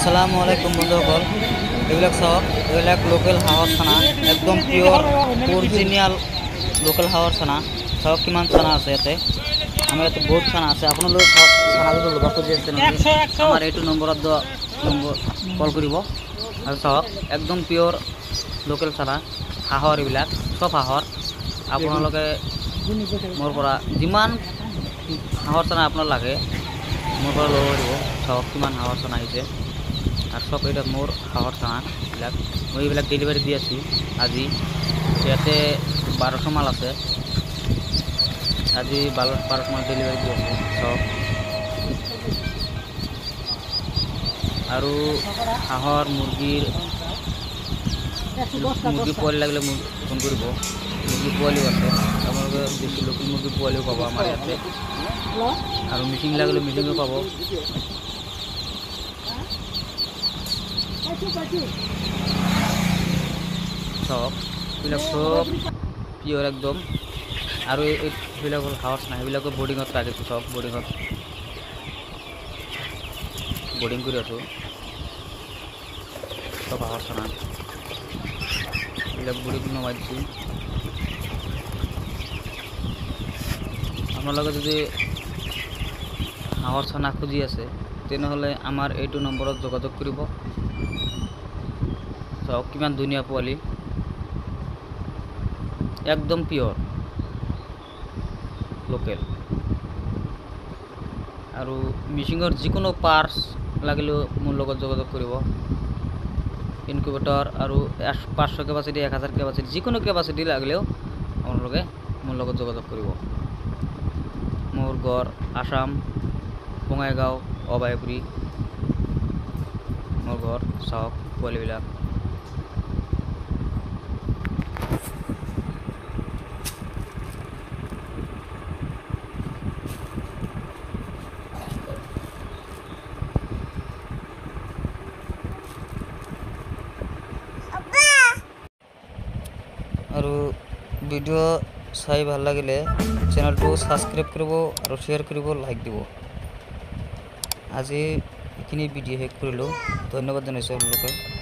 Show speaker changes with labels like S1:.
S1: আসসালামু আলাইকুম বন্ধুসকল এইবিলাক চাওক এইবিলাক লোকেল হাঁহৰ চানা একদম পিয়'ৰ অৰিজিনেল লোকেল হাঁহৰ চানা। চাওক কিমান চানা আছে ইয়াতে। আমাৰ ইয়াতে বহুত চানা আছে। আপোনালোকে চাওক চানা যদি ল'ব খুজি আছে আমাৰ এইটো নম্বৰত নম্বৰ কল কৰিব। আৰু চাওক একদম পিয়'ৰ লোকেল চানা হাঁহৰ এইবিলাক চব হাঁহৰ আপোনালোকে মোৰ পৰা যিমান হাঁহৰ চানা আপোনাৰ লাগে মোৰ পৰা ল'ব পাৰিব। চাওক কিমান হাঁহৰ চানা আহিছে। আৰু চব এইবিলাক মোৰ হাঁহৰ চানাবিলাক মই এইবিলাক ডেলিভাৰী দি আছোঁ আজি। ইয়াতে বাৰশ মাল আছে। আজি বাৰ বাৰশ মাল ডেলিভাৰী দি আছোঁ চাওক আৰু হাঁহৰ মুৰ্গীৰ মুৰ্গী পোৱালি লাগিলে মোক ফোন কৰিব। মুৰ্গী পোৱালিও আছে। আপোনালোকে বেছি লোকেল মুৰ্গী পোৱালিও পাব আমাৰ ইয়াতে। আৰু মিচিং লাগিলে মিচিঙো পাব। চব এইবিলাক চব পিয়'ৰ একদম। আৰু এই এইবিলাক হ'ল হাউচ নাই সেইবিলাকো বৰ্ডিঙত ৰাখিছোঁ চব বৰ্ডিঙত বৰ্ডিং কৰি আছোঁ। চব হাউচ নাই। এইবিলাক বৰ্ডিং নমাই দিছোঁ। আপোনালোকে যদি হাঁহৰ চানা খুজি আছে তেনেহ'লে আমাৰ এইটো নম্বৰত যোগাযোগ কৰিব। চাওক কিমান ধুনীয়া পোৱালি। একদম পিয়'ৰ লোকেল আৰু মিচিঙৰ যিকোনো পাৰ্টছ লাগিলেও মোৰ লগত যোগাযোগ কৰিব। ইনকুবেটৰ আৰু এশ পাঁচশ কেপাচিটি এক হাজাৰ কেপাচিটি যিকোনো কেপাচিটি লাগিলেও আপোনালোকে মোৰ লগত যোগাযোগ কৰিব। মোৰ ঘৰ আসাম বঙাইগাঁও অবাইপুৰী মোৰ ঘৰ চাওক পোৱালিবিলাক। আৰু ভিডিঅ' চাই ভাল লাগিলে চেনেলটো ছাবস্ক্ৰাইব কৰিব আৰু শ্বেয়াৰ কৰিব লাইক দিব আজি এইখিনি ভিডিঅ' শেষ কৰিলোঁ ধন্যবাদ জনাইছোঁ আপোনালোকে